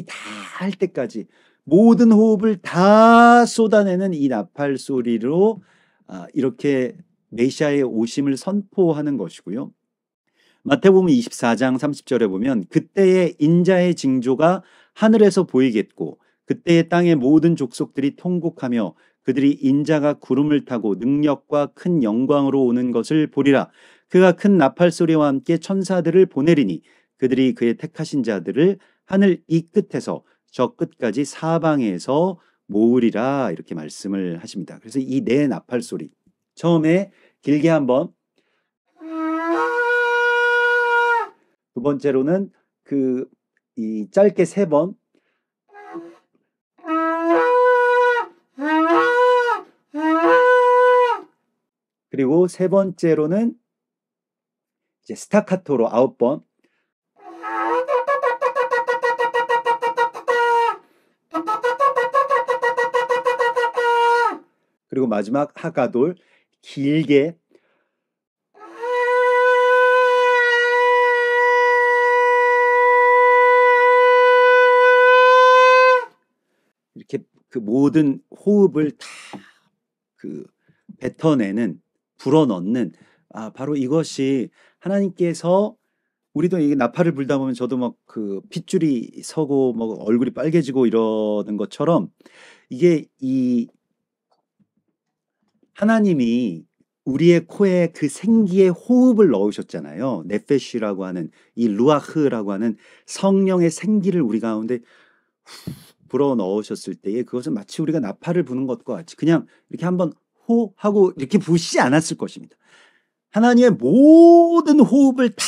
호흡이 다할 때까지 모든 호흡을 다 쏟아내는 이 나팔 소리로 아, 이렇게 메시아의 오심을 선포하는 것이고요. 마태복음 24장 30절에 보면 그때의 인자의 징조가 하늘에서 보이겠고 그때의 땅의 모든 족속들이 통곡하며 그들이 인자가 구름을 타고 능력과 큰 영광으로 오는 것을 보리라. 그가 큰 나팔 소리와 함께 천사들을 보내리니 그들이 그의 택하신 자들을 하늘 이 끝에서 저 끝까지 사방에서 모으리라 이렇게 말씀을 하십니다. 그래서 이 네 나팔 소리. 처음에 길게 한번. 두 번째로는 그 이 짧게 세 번. 그리고 세 번째로는 이제 스타카토로 아홉 번 그리고 마지막 하가돌 길게. 이렇게 그 모든 호흡을 다 그 뱉어내는 불어넣는 아 바로 이것이 하나님께서 우리도 이게 나팔을 불다 보면 저도 막 그 핏줄이 서고 뭐 얼굴이 빨개지고 이러는 것처럼 이게 이 하나님이 우리의 코에 그 생기의 호흡을 넣으셨잖아요. 네페시라고 하는 이 루아흐라고 하는 성령의 생기를 우리 가운데 후 불어 넣으셨을 때에 그것은 마치 우리가 나팔을 부는 것과 같이 그냥 이렇게 한번 호 하고 이렇게 부시지 않았을 것입니다. 하나님의 모든 호흡을 다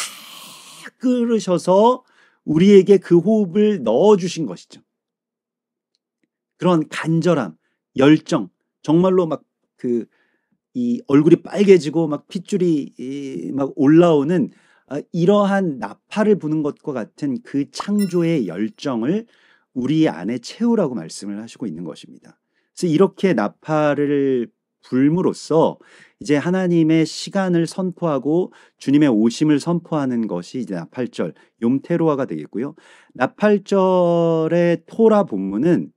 끌으셔서 우리에게 그 호흡을 넣어 주신 것이죠. 그런 간절함, 열정, 정말로 막그 이 얼굴이 빨개지고 막 핏줄이 이 막 올라오는 아, 이러한 나팔을 부는 것과 같은 그 창조의 열정을 우리 안에 채우라고 말씀을 하시고 있는 것입니다. 그래서 이렇게 나팔을 불므로써 이제 하나님의 시간을 선포하고 주님의 오심을 선포하는 것이 이제 나팔절 용테로아가 되겠고요. 나팔절의 토라 본문은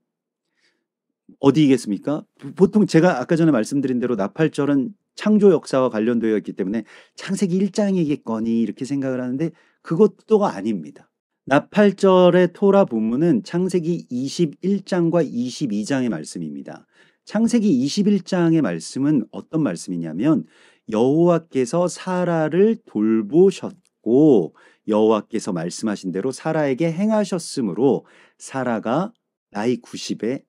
어디이겠습니까? 보통 제가 아까 전에 말씀드린 대로 나팔절은 창조 역사와 관련되어 있기 때문에 창세기 1장이겠거니 이렇게 생각을 하는데 그것도 아닙니다. 나팔절의 토라 본문은 창세기 21장과 22장의 말씀입니다. 창세기 21장의 말씀은 어떤 말씀이냐면 여호와께서 사라를 돌보셨고 여호와께서 말씀하신 대로 사라에게 행하셨으므로 사라가 나이 90에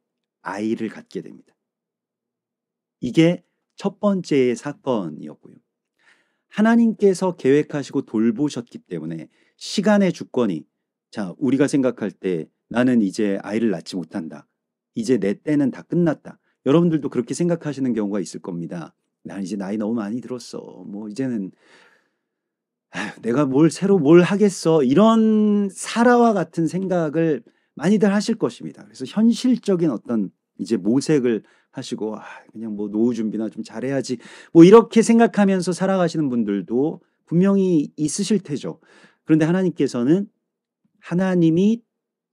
아이를 갖게 됩니다. 이게 첫 번째의 사건이었고요. 하나님께서 계획하시고 돌보셨기 때문에 시간의 주권이 자, 우리가 생각할 때 나는 이제 아이를 낳지 못한다. 이제 내 때는 다 끝났다. 여러분들도 그렇게 생각하시는 경우가 있을 겁니다. 난 이제 나이 너무 많이 들었어. 뭐 이제는 아휴, 내가 뭘 새로 뭘 하겠어. 이런 사라와 같은 생각을 많이들 하실 것입니다. 그래서 현실적인 어떤 이제 모색을 하시고 아, 그냥 뭐 노후 준비나 좀 잘해야지 뭐 이렇게 생각하면서 살아가시는 분들도 분명히 있으실 테죠. 그런데 하나님께서는 하나님이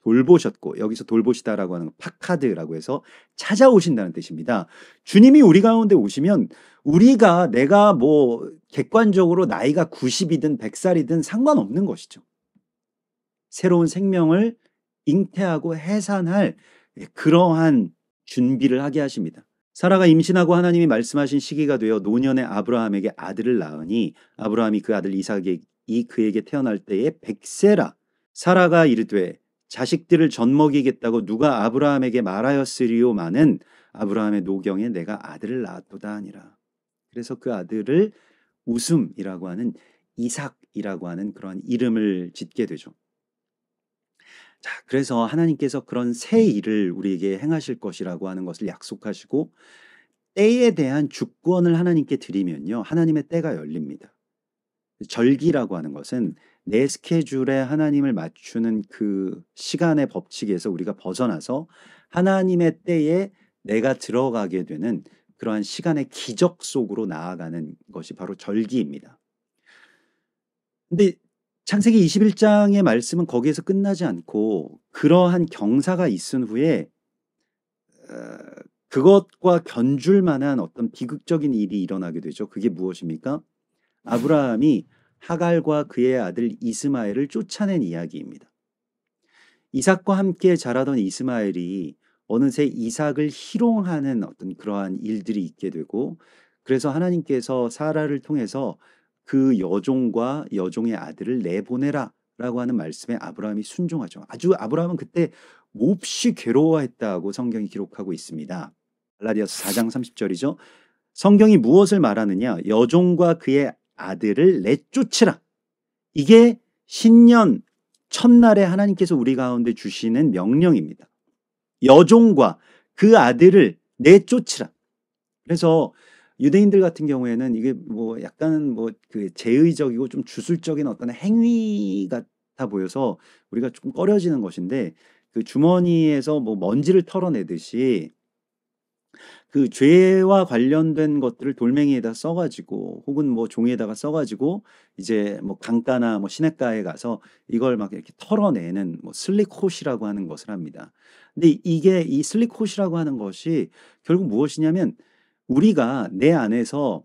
돌보셨고 여기서 돌보시다라고 하는 파카드라고 해서 찾아오신다는 뜻입니다. 주님이 우리 가운데 오시면 우리가 내가 뭐 객관적으로 나이가 90이든 100살이든 상관없는 것이죠. 새로운 생명을 잉태하고 해산할 그러한 준비를 하게 하십니다. 사라가 임신하고 하나님이 말씀하신 시기가 되어 노년의 아브라함에게 아들을 낳으니 아브라함이 그 아들 이삭이 그에게 태어날 때에 백세라 사라가 이르되 자식들을 젖먹이겠다고 누가 아브라함에게 말하였으리요마는 아브라함의 노경에 내가 아들을 낳았도다 하니라. 그래서 그 아들을 웃음이라고 하는 이삭이라고 하는 그런 이름을 짓게 되죠. 자, 그래서 하나님께서 그런 새 일을 우리에게 행하실 것이라고 하는 것을 약속하시고 때에 대한 주권을 하나님께 드리면요. 하나님의 때가 열립니다. 절기라고 하는 것은 내 스케줄에 하나님을 맞추는 그 시간의 법칙에서 우리가 벗어나서 하나님의 때에 내가 들어가게 되는 그러한 시간의 기적 속으로 나아가는 것이 바로 절기입니다. 근데 창세기 21장의 말씀은 거기에서 끝나지 않고 그러한 경사가 있은 후에 어, 그것과 견줄 만한 어떤 비극적인 일이 일어나게 되죠. 그게 무엇입니까? 아브라함이 하갈과 그의 아들 이스마엘을 쫓아낸 이야기입니다. 이삭과 함께 자라던 이스마엘이 어느새 이삭을 희롱하는 어떤 그러한 일들이 있게 되고 그래서 하나님께서 사라를 통해서 그 여종과 여종의 아들을 내보내라 라고 하는 말씀에 아브라함이 순종하죠. 아주 아브라함은 그때 몹시 괴로워했다고 성경이 기록하고 있습니다. 갈라디아서 4장 30절이죠. 성경이 무엇을 말하느냐? 여종과 그의 아들을 내쫓으라. 이게 신년 첫날에 하나님께서 우리 가운데 주시는 명령입니다. 여종과 그 아들을 내쫓으라. 그래서 유대인들 같은 경우에는 이게 뭐 약간 뭐 그 제의적이고 좀 주술적인 어떤 행위 같아 보여서 우리가 조금 꺼려지는 것인데 그 주머니에서 뭐 먼지를 털어내듯이 그 죄와 관련된 것들을 돌멩이에다 써가지고 혹은 뭐 종이에다가 써가지고 이제 뭐 강가나 뭐 시냇가에 가서 이걸 막 이렇게 털어내는 뭐 슬리콧이라고 하는 것을 합니다. 근데 이게 이 슬리콧이라고 하는 것이 결국 무엇이냐면 우리가 내 안에서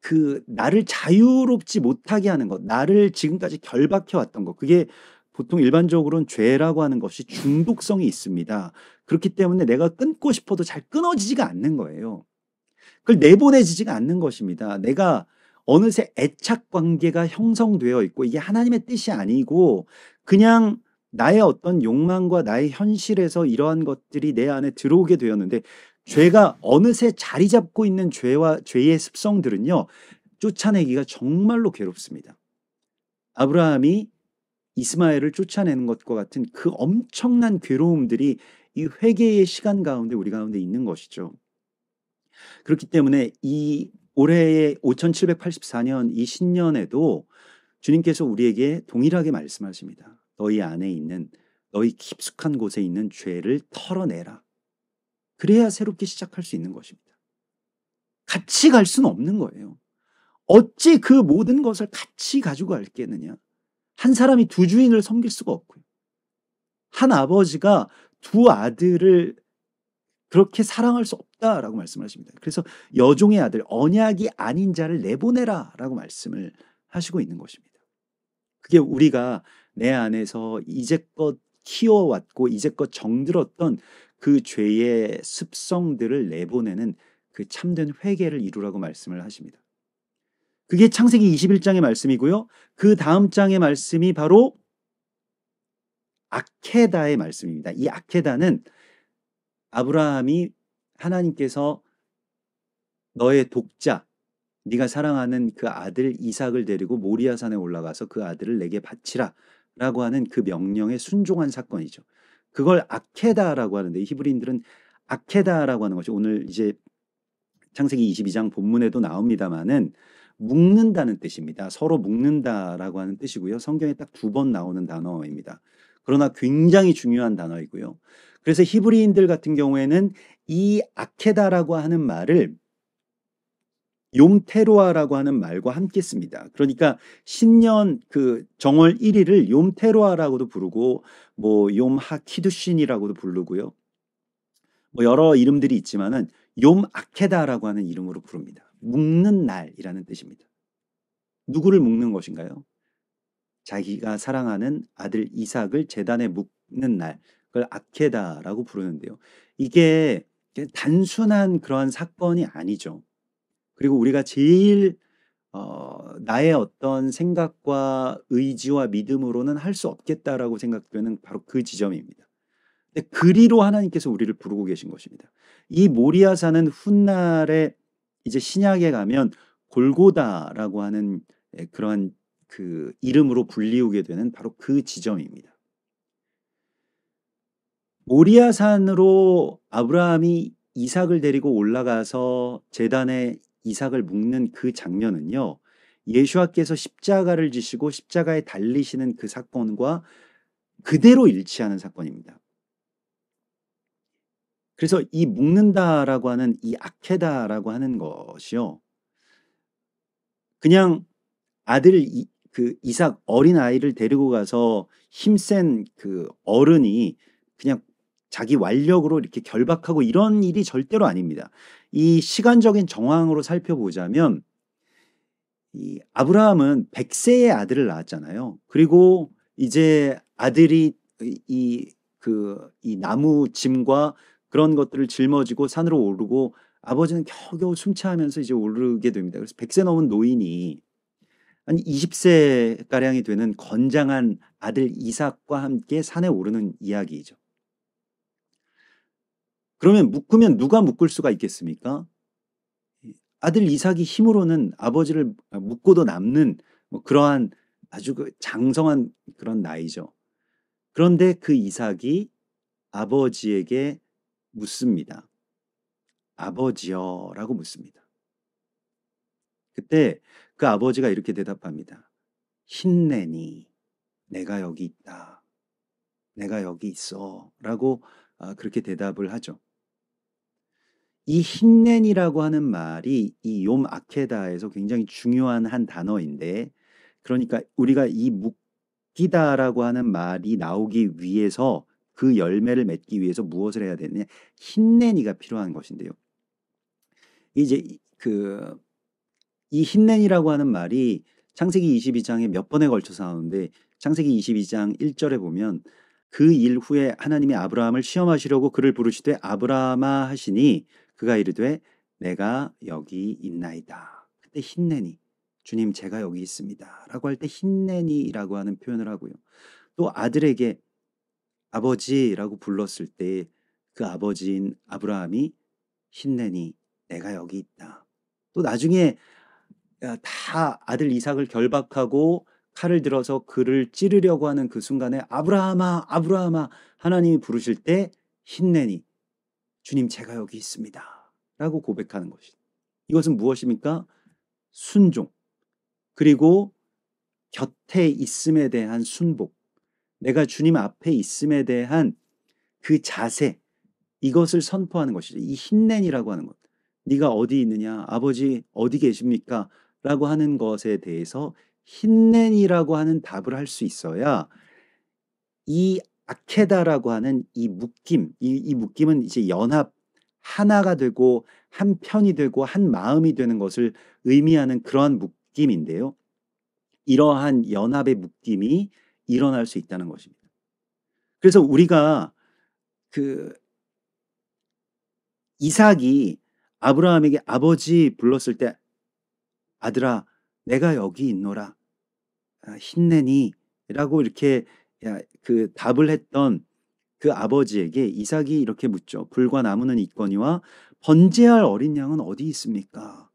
그 나를 자유롭지 못하게 하는 것, 나를 지금까지 결박해 왔던 것, 그게 보통 일반적으로는 죄라고 하는 것이 중독성이 있습니다. 그렇기 때문에 내가 끊고 싶어도 잘 끊어지지가 않는 거예요. 그걸 내보내지지가 않는 것입니다. 내가 어느새 애착 관계가 형성되어 있고 이게 하나님의 뜻이 아니고 그냥 나의 어떤 욕망과 나의 현실에서 이러한 것들이 내 안에 들어오게 되었는데 죄가 어느새 자리 잡고 있는 죄와 죄의 습성들은요 쫓아내기가 정말로 괴롭습니다. 아브라함이 이스마엘을 쫓아내는 것과 같은 그 엄청난 괴로움들이 이 회개의 시간 가운데 우리 가운데 있는 것이죠. 그렇기 때문에 이 올해의 5784년 이 신년에도 주님께서 우리에게 동일하게 말씀하십니다. 너희 안에 있는 너희 깊숙한 곳에 있는 죄를 털어내라. 그래야 새롭게 시작할 수 있는 것입니다. 같이 갈 수는 없는 거예요. 어찌 그 모든 것을 같이 가지고 갈겠느냐. 한 사람이 두 주인을 섬길 수가 없고요. 한 아버지가 두 아들을 그렇게 사랑할 수 없다라고 말씀하십니다. 그래서 여종의 아들 언약이 아닌 자를 내보내라라고 말씀을 하시고 있는 것입니다. 그게 우리가 내 안에서 이제껏 키워왔고 이제껏 정들었던 그 죄의 습성들을 내보내는 그 참된 회개를 이루라고 말씀을 하십니다. 그게 창세기 21장의 말씀이고요. 그 다음 장의 말씀이 바로 아케다의 말씀입니다. 이 아케다는 아브라함이 하나님께서 너의 독자, 네가 사랑하는 그 아들 이삭을 데리고 모리아산에 올라가서 그 아들을 내게 바치라 라고 하는 그 명령에 순종한 사건이죠. 그걸 아케다라고 하는데 히브리인들은 아케다라고 하는 것이 오늘 이제 창세기 22장 본문에도 나옵니다마는 묶는다는 뜻입니다. 서로 묶는다라고 하는 뜻이고요. 성경에 딱 두 번 나오는 단어입니다. 그러나 굉장히 중요한 단어이고요. 그래서 히브리인들 같은 경우에는 이 아케다라고 하는 말을 욤테로아라고 하는 말과 함께 씁니다. 그러니까 신년 그 정월 1일을 욤테로아라고도 부르고 뭐 욤하키두신이라고도 부르고요. 뭐 여러 이름들이 있지만은 욤 아케다라고 하는 이름으로 부릅니다. 묶는 날이라는 뜻입니다. 누구를 묶는 것인가요? 자기가 사랑하는 아들 이삭을 재단에 묶는 날, 그걸 아케다라고 부르는데요. 이게 단순한 그러한 사건이 아니죠. 그리고 우리가 제일 어, 나의 어떤 생각과 의지와 믿음으로는 할 수 없겠다라고 생각되는 바로 그 지점입니다. 근데 그리로 하나님께서 우리를 부르고 계신 것입니다. 이 모리아산은 훗날에 이제 신약에 가면 골고다라고 하는 예, 그러한 그 이름으로 불리우게 되는 바로 그 지점입니다. 모리아산으로 아브라함이 이삭을 데리고 올라가서 재단에 이삭을 묶는 그 장면은요. 예수와께서 십자가를 지시고 십자가에 달리시는 그 사건과 그대로 일치하는 사건입니다. 그래서 이 묶는다라고 하는 이 아케다라고 하는 것이요. 그냥 아들 이, 그 이삭 어린 아이를 데리고 가서 힘센 그 어른이 그냥 자기 완력으로 이렇게 결박하고 이런 일이 절대로 아닙니다. 이 시간적인 정황으로 살펴보자면 이 아브라함은 100세의 아들을 낳았잖아요. 그리고 이제 아들이 이 그 이 나무 짐과 그런 것들을 짊어지고 산으로 오르고 아버지는 겨우겨우 숨차하면서 이제 오르게 됩니다. 그래서 100세 넘은 노인이 한 20세 가량이 되는 건장한 아들 이삭과 함께 산에 오르는 이야기이죠. 그러면 묶으면 누가 묶을 수가 있겠습니까? 아들 이삭이 힘으로는 아버지를 묶고도 남는 뭐 그러한 아주 그 장성한 그런 나이죠. 그런데 그 이삭이 아버지에게 묻습니다. 아버지여 라고 묻습니다. 그때 그 아버지가 이렇게 대답합니다. 힘내니 내가 여기 있다. 내가 여기 있어. 라고 아, 그렇게 대답을 하죠. 이 힘낸이라고 하는 말이 이 욤 아케다에서 굉장히 중요한 한 단어인데 그러니까 우리가 이 묶이다라고 하는 말이 나오기 위해서 그 열매를 맺기 위해서 무엇을 해야 되느냐 힘내니가 필요한 것인데요. 이제 그 이 힘낸이라고 하는 말이 창세기 22장에 몇 번에 걸쳐서 나오는데 창세기 22장 1절에 보면 그 일 후에 하나님이 아브라함을 시험하시려고 그를 부르시되 아브라함아 하시니 그가 이르되 내가 여기 있나이다. 그때 힘내니 주님 제가 여기 있습니다. 라고 할 때 힘내니라고 하는 표현을 하고요. 또 아들에게 아버지라고 불렀을 때 그 아버지인 아브라함이 힘내니 내가 여기 있다. 또 나중에 다 아들 이삭을 결박하고 칼을 들어서 그를 찌르려고 하는 그 순간에 아브라함아 아브라함아 하나님이 부르실 때 힘내니 주님 제가 여기 있습니다. 라고 고백하는 것이. 이것은 무엇입니까? 순종. 그리고 곁에 있음에 대한 순복. 내가 주님 앞에 있음에 대한 그 자세. 이것을 선포하는 것이죠. 이 힘낸이라고 하는 것. 네가 어디 있느냐? 아버지 어디 계십니까? 라고 하는 것에 대해서 힘낸이라고 하는 답을 할 수 있어야 이 아케다라고 하는 이 묶임, 이, 이 묶임은 이제 연합, 하나가 되고 한 편이 되고 한 마음이 되는 것을 의미하는 그러한 묶임인데요. 이러한 연합의 묶임이 일어날 수 있다는 것입니다. 그래서 우리가 그 이삭이 아브라함에게 아버지 불렀을 때 아들아 내가 여기 있노라 아, 힘내니 라고 이렇게 야, 그 답을 했던 그 아버지에게 이삭이 이렇게 묻죠. 불과 나무는 있거니와 번제할 어린 양은 어디 있습니까?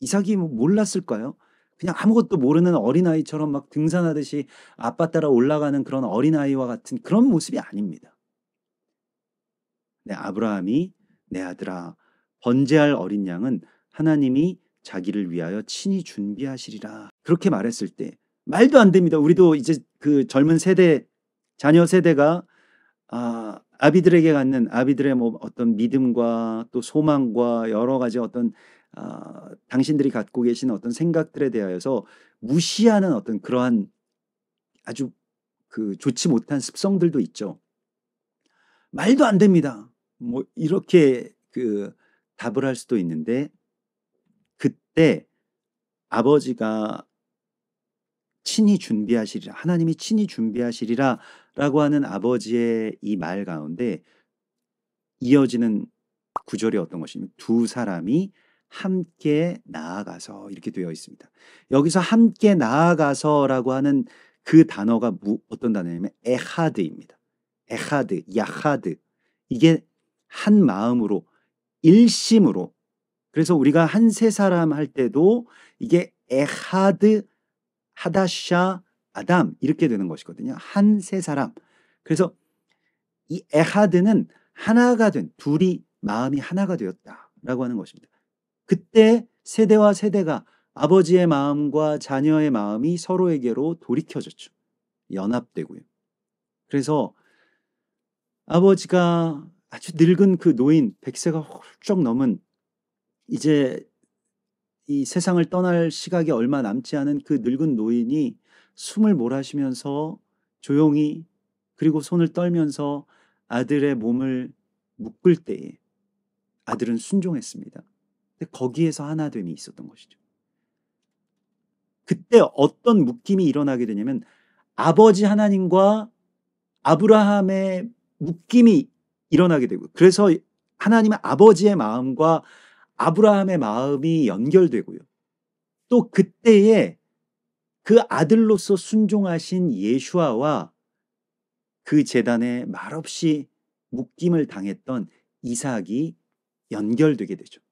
이삭이 뭐 몰랐을까요? 그냥 아무것도 모르는 어린아이처럼 막 등산하듯이 아빠 따라 올라가는 그런 어린아이와 같은 그런 모습이 아닙니다. 네, 아브라함이 내 아들아 번제할 어린 양은 하나님이 자기를 위하여 친히 준비하시리라. 그렇게 말했을 때 말도 안 됩니다. 우리도 이제 그 젊은 세대 자녀 세대가 아, 아비들에게 갖는 아비들의 뭐 어떤 믿음과 또 소망과 여러 가지 어떤 아, 당신들이 갖고 계신 어떤 생각들에 대하여서 무시하는 어떤 그러한 아주 그 좋지 못한 습성들도 있죠. 말도 안 됩니다. 뭐 이렇게 그 답을 할 수도 있는데 그때 아버지가 친히 준비하시리라 하나님이 친히 준비하시리라라고 하는 아버지의 이 말 가운데 이어지는 구절이 어떤 것이냐면 두 사람이 함께 나아가서 이렇게 되어 있습니다. 여기서 함께 나아가서라고 하는 그 단어가 무, 어떤 단어냐면 에하드입니다. 에하드, 야하드. 이게 한 마음으로 일심으로 그래서 우리가 한 세 사람 할 때도 이게 에하드 하다샤 아담 이렇게 되는 것이거든요. 한 세 사람. 그래서 이 에하드는 하나가 된 둘이 마음이 하나가 되었다라고 하는 것입니다. 그때 세대와 세대가 아버지의 마음과 자녀의 마음이 서로에게로 돌이켜졌죠. 연합되고요. 그래서 아버지가 아주 늙은 그 노인 100세가 훌쩍 넘은 이제 이 세상을 떠날 시각이 얼마 남지 않은 그 늙은 노인이 숨을 몰아쉬면서 조용히 그리고 손을 떨면서 아들의 몸을 묶을 때에 아들은 순종했습니다. 근데 거기에서 하나됨이 있었던 것이죠. 그때 어떤 묶임이 일어나게 되냐면 아버지 하나님과 아브라함의 묶임이 일어나게 되고 그래서 하나님의 아버지의 마음과 아브라함의 마음이 연결되고요. 또 그때에 그 아들로서 순종하신 예수아와 그 재단에 말없이 묶임을 당했던 이삭이 연결되게 되죠.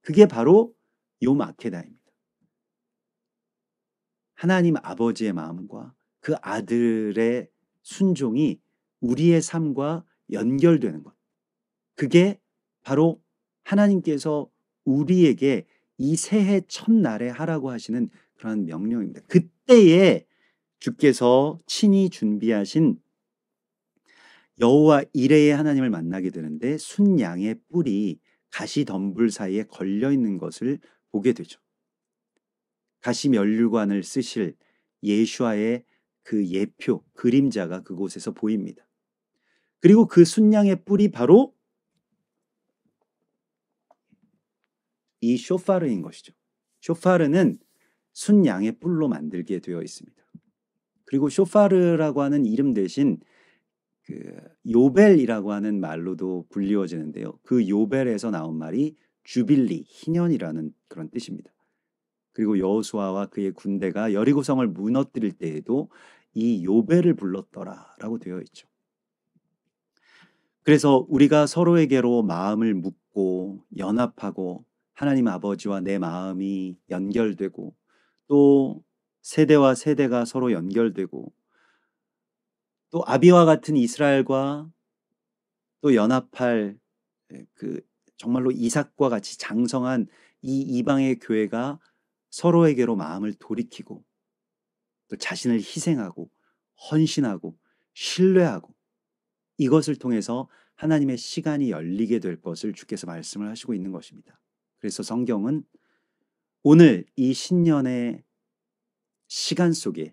그게 바로 요 마케다입니다. 하나님 아버지의 마음과 그 아들의 순종이 우리의 삶과 연결되는 것. 그게 바로 하나님께서 우리에게 이 새해 첫날에 하라고 하시는 그러한 명령입니다. 그때에 주께서 친히 준비하신 여호와 이레의 하나님을 만나게 되는데 순양의 뿔이 가시 덤불 사이에 걸려 있는 것을 보게 되죠. 가시 면류관을 쓰실 예수와의 그 예표 그림자가 그곳에서 보입니다. 그리고 그 순양의 뿔이 바로 이 쇼파르인 것이죠. 쇼파르는 순양의 뿔로 만들게 되어 있습니다. 그리고 쇼파르라고 하는 이름 대신 그 요벨이라고 하는 말로도 불리워지는데요. 그 요벨에서 나온 말이 주빌리, 희년이라는 그런 뜻입니다. 그리고 여호수아와 그의 군대가 여리고성을 무너뜨릴 때에도 이 요벨을 불렀더라라고 되어 있죠. 그래서 우리가 서로에게로 마음을 묻고 연합하고 하나님 아버지와 내 마음이 연결되고 또 세대와 세대가 서로 연결되고 또 아비와 같은 이스라엘과 또 연합할 그 정말로 이삭과 같이 장성한 이 이방의 교회가 서로에게로 마음을 돌이키고 또 자신을 희생하고 헌신하고 신뢰하고 이것을 통해서 하나님의 시간이 열리게 될 것을 주께서 말씀을 하시고 있는 것입니다. 그래서 성경은 오늘 이 신년의 시간 속에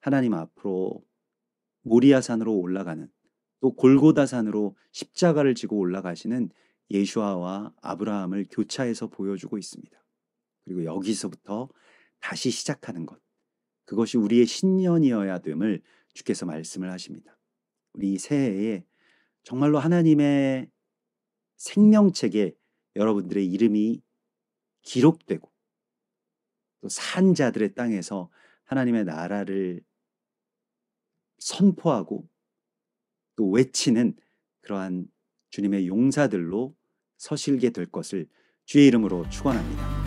하나님 앞으로 모리아산으로 올라가는 또 골고다산으로 십자가를 지고 올라가시는 예수아와 아브라함을 교차해서 보여주고 있습니다. 그리고 여기서부터 다시 시작하는 것. 그것이 우리의 신년이어야 됨을 주께서 말씀을 하십니다. 우리 새해에 정말로 하나님의 생명책에 여러분들의 이름이 기록되고 또 산 자들의 땅에서 하나님의 나라를 선포하고 또 외치는 그러한 주님의 용사들로 서실게 될 것을 주의 이름으로 축원합니다.